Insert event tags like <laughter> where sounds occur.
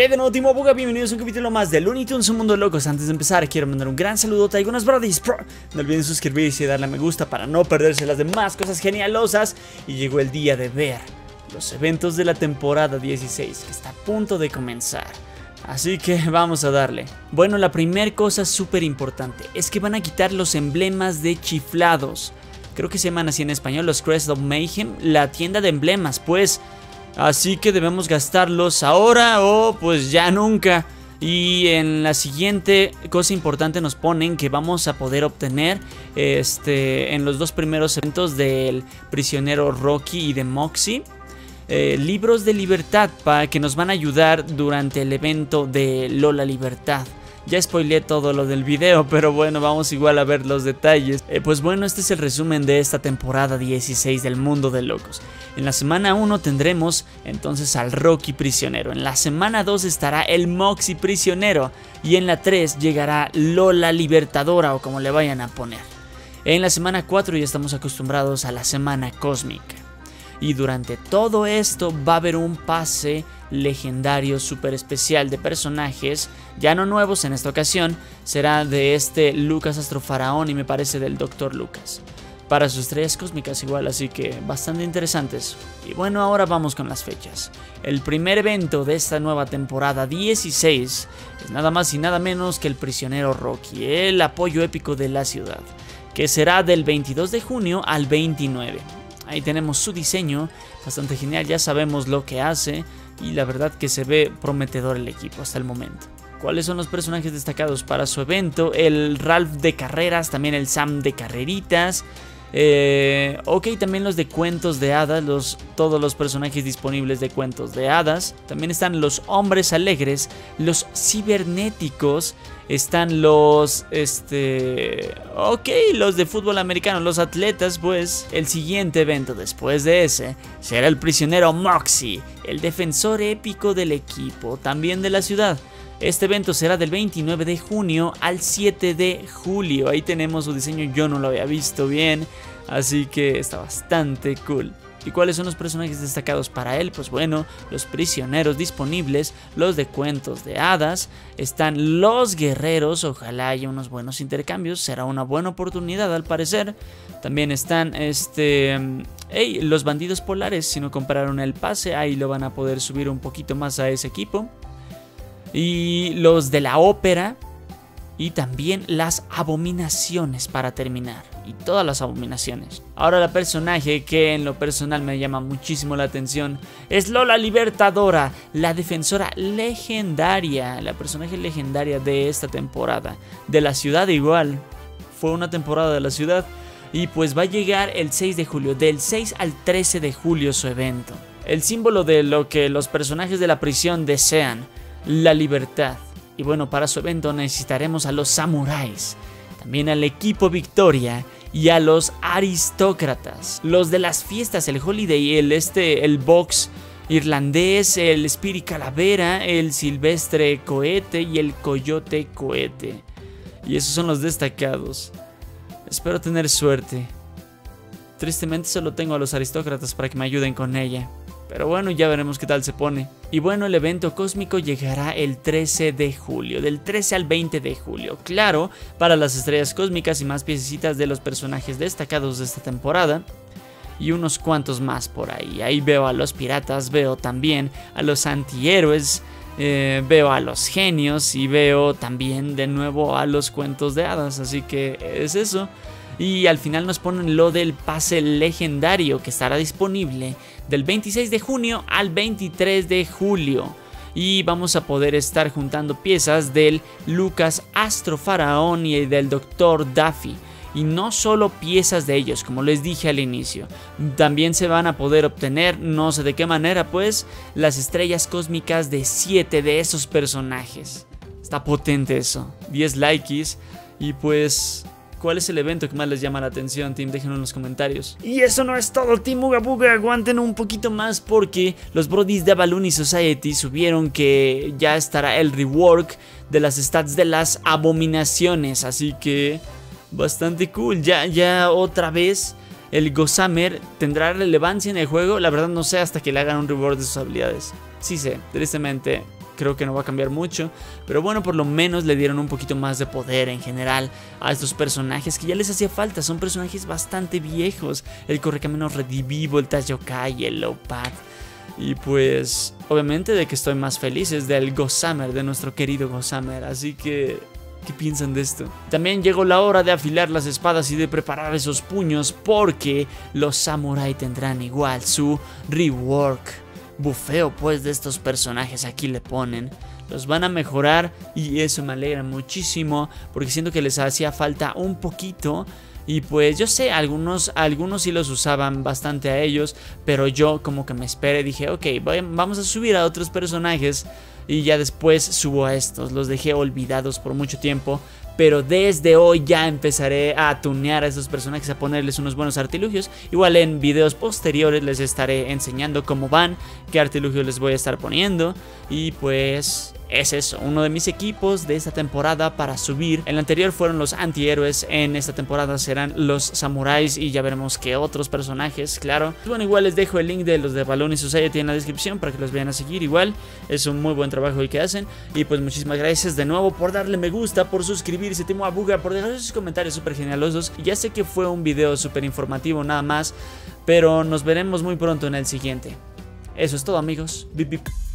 ¿Qué de nuevo, Timo? Bienvenidos a un capítulo más de Looney Tunes, un mundo de locos. Antes de empezar, quiero mandar un gran saludo a algunos brodis. No olviden suscribirse y darle a me gusta para no perderse las demás cosas genialosas. Y llegó el día de ver los eventos de la temporada 16, que está a punto de comenzar. Así que vamos a darle. Bueno, la primera cosa súper importante es que van a quitar los emblemas de chiflados. Creo que se llaman así en español, los Crest of Mayhem, la tienda de emblemas, pues... Así que debemos gastarlos ahora o pues ya nunca. Y en la siguiente cosa importante nos ponen que vamos a poder obtener este, en los dos primeros eventos del prisionero Rocky y de Moxie. Eh, libros de libertad para que nos van a ayudar durante el evento de Lola Libertad. Ya spoileé todo lo del video, <laughs> pero bueno, vamos igual a ver los detalles. Eh, pues bueno, este es el resumen de esta temporada 16 del Mundo de Locos. En la semana 1 tendremos entonces al Rocky prisionero. En la semana 2 estará el Moxie prisionero. Y en la 3 llegará Lola Libertadora o como le vayan a poner. En la semana 4 ya estamos acostumbrados a la semana cósmica. Y durante todo esto va a haber un pase legendario super especial de personajes, ya no nuevos en esta ocasión, será de este Lucas Astrofaraón y me parece del Dr. Lucas. Para sus estrellas cósmicas igual, así que bastante interesantes. Y bueno, ahora vamos con las fechas. El primer evento de esta nueva temporada 16 es nada más y nada menos que el prisionero Rocky, el apoyo épico de la ciudad, que será del 22 de junio al 29. Ahí tenemos su diseño, bastante genial, ya sabemos lo que hace y la verdad que se ve prometedor el equipo hasta el momento. ¿Cuáles son los personajes destacados para su evento? El Ralph de carreras, también el Sam de carreritas. Eh, ok, también los de cuentos de hadas, los, todos los personajes disponibles de cuentos de hadas. También están los hombres alegres, los cibernéticos, están los, este, ok, los de fútbol americano, los atletas, pues el siguiente evento después de ese será el prisionero Moxie, el defensor épico del equipo, también de la ciudad. Este evento será del 29 de junio al 7 de julio. Ahí tenemos su diseño, yo no lo había visto bien, así que está bastante cool. ¿Y cuáles son los personajes destacados para él? Pues bueno, los prisioneros disponibles, los de cuentos de hadas, están los guerreros, ojalá haya unos buenos intercambios, será una buena oportunidad al parecer. También están este, los bandidos polares, si no compraron el pase, ahí lo van a poder subir un poquito más a ese equipo y los de la ópera y también las abominaciones para terminar y todas las abominaciones. Ahora la personaje que en lo personal me llama muchísimo la atención es Lola Libertadora, la defensora legendaria, la personaje legendaria de esta temporada, de la ciudad igual. Fue una temporada de la ciudad y pues va a llegar el 6 de julio, del 6 al 13 de julio su evento. El símbolo de lo que los personajes de la prisión desean la libertad. Y bueno, para su evento necesitaremos a los samuráis, también al equipo Victoria y a los aristócratas, los de las fiestas, el holiday, el este, el box irlandés, el Spirit Calavera, el Silvestre Cohete y el Coyote Cohete. Y esos son los destacados. Espero tener suerte. Tristemente solo tengo a los aristócratas para que me ayuden con ella. Pero bueno, ya veremos qué tal se pone. Y bueno, el evento cósmico llegará el 13 de julio, del 13 al 20 de julio. Claro, para las estrellas cósmicas y más piecitas de los personajes destacados de esta temporada. Y unos cuantos más por ahí. Ahí veo a los piratas, veo también a los antihéroes. Eh, veo a los genios y veo también de nuevo a los cuentos de hadas. Así que es eso. Y al final nos ponen lo del pase legendario que estará disponible del 26 de junio al 23 de julio. Y vamos a poder estar juntando piezas del Lucas Astro Faraón y del Dr. Duffy. Y no solo piezas de ellos, como les dije al inicio. También se van a poder obtener, no sé de qué manera, pues, las estrellas cósmicas de 7 de esos personajes. Está potente eso. 10 likes. Y pues ¿Cuál es el evento que más les llama la atención, Team? Déjenlo en los comentarios. Y eso no es todo, Team Uga Buga. Aguanten un poquito más porque los brodis de Balloon Society subieron que ya estará el rework de las stats de las abominaciones. Así que bastante cool. Ya, ya otra vez el Gossamer tendrá relevancia en el juego. La verdad no sé hasta que le hagan un rework de sus habilidades. Sí sé, tristemente creo que no va a cambiar mucho. Pero bueno, por lo menos le dieron un poquito más de poder en general a estos personajes que ya les hacía falta. Son personajes bastante viejos. El Correcamino Redivivo, el Tayokai, el Lopad. Y pues, obviamente de que estoy más feliz es del Gossamer, de nuestro querido Gossamer. Así que ¿Qué piensan de esto? También llegó la hora de afilar las espadas y de preparar esos puños porque los samurai tendrán igual su rework. Bufeo pues de estos personajes aquí le ponen. Los van a mejorar y eso me alegra muchísimo porque siento que les hacía falta un poquito. Y pues yo sé, algunos, algunos sí los usaban bastante a ellos, pero yo como que me esperé, dije, ok, vamos a subir a otros personajes y ya después subo a estos. Los dejé olvidados por mucho tiempo. Pero desde hoy ya empezaré a tunear a estos personajes, a ponerles unos buenos artilugios. Igual en videos posteriores les estaré enseñando cómo van, qué artilugios les voy a estar poniendo. Y pues es eso, uno de mis equipos de esta temporada para subir. En el anterior fueron los antihéroes, en esta temporada serán los samuráis y ya veremos qué otros personajes, claro. Bueno, igual les dejo el link de los de Balloon Society en la descripción para que los vayan a seguir. Igual es un muy buen trabajo el que hacen. Y pues muchísimas gracias de nuevo por darle me gusta, por suscribirse, Timo a Buga, por dejar sus comentarios súper genialosos. Ya sé que fue un video súper informativo nada más, pero nos veremos muy pronto en el siguiente. Eso es todo amigos. Bip, bip.